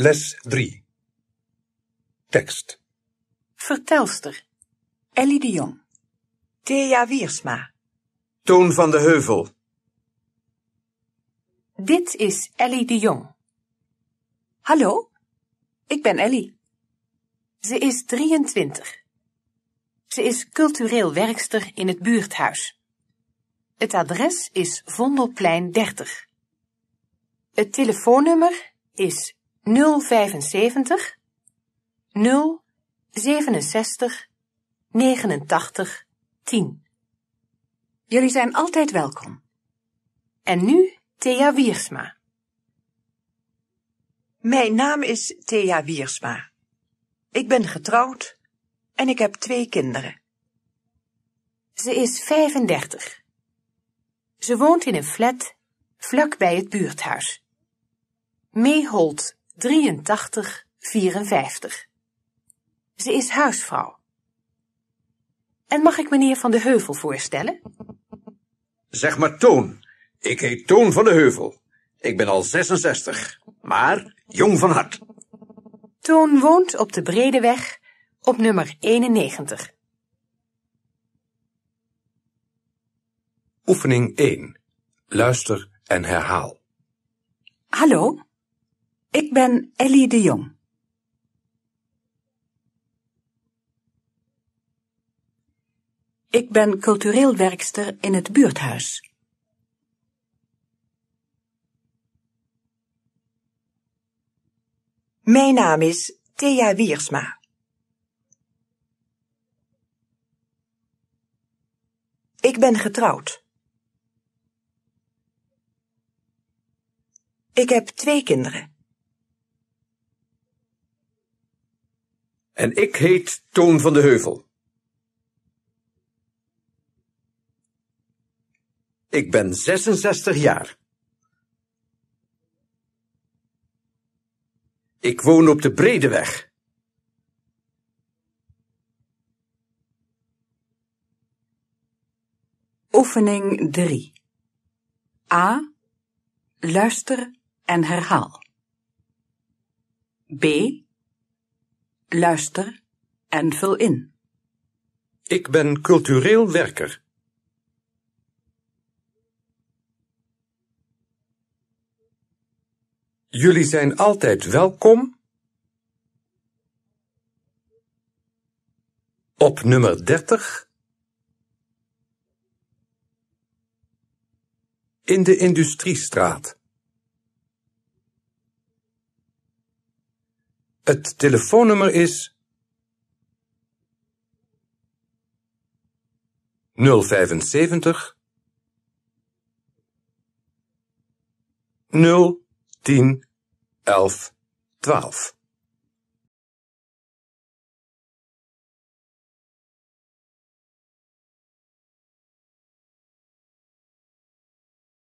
Les 3. Tekst. Vertelster. Ellie de Jong. Thea Wiersma. Toon van de Heuvel. Dit is Ellie de Jong. Hallo, ik ben Ellie. Ze is 23. Ze is cultureel werkster in het buurthuis. Het adres is Vondelplein 30. Het telefoonnummer is 075 0 67 89 10. Jullie zijn altijd welkom. En nu Thea Wiersma. Mijn naam is Thea Wiersma. Ik ben getrouwd en ik heb twee kinderen. Ze is 35. Ze woont in een flat vlak bij het buurthuis. Meeholt 83 54. Ze is huisvrouw. En mag ik meneer Van de Heuvel voorstellen? Zeg maar Toon. Ik heet Toon van de Heuvel. Ik ben al 66, maar jong van hart. Toon woont op de Bredeweg op nummer 91. Oefening 1. Luister en herhaal. Hallo, ik ben Ellie de Jong. Ik ben cultureel werkster in het buurthuis. Mijn naam is Thea Wiersma. Ik ben getrouwd. Ik heb twee kinderen. En ik heet Toon van de Heuvel. Ik ben 66 jaar. Ik woon op de Bredeweg. Oefening 3. A. Luister en herhaal. B. Luister en vul in. Ik ben cultureel werker. Jullie zijn altijd welkom op nummer 30 in de Industriestraat. Het telefoonnummer is 075 0 10 11 12.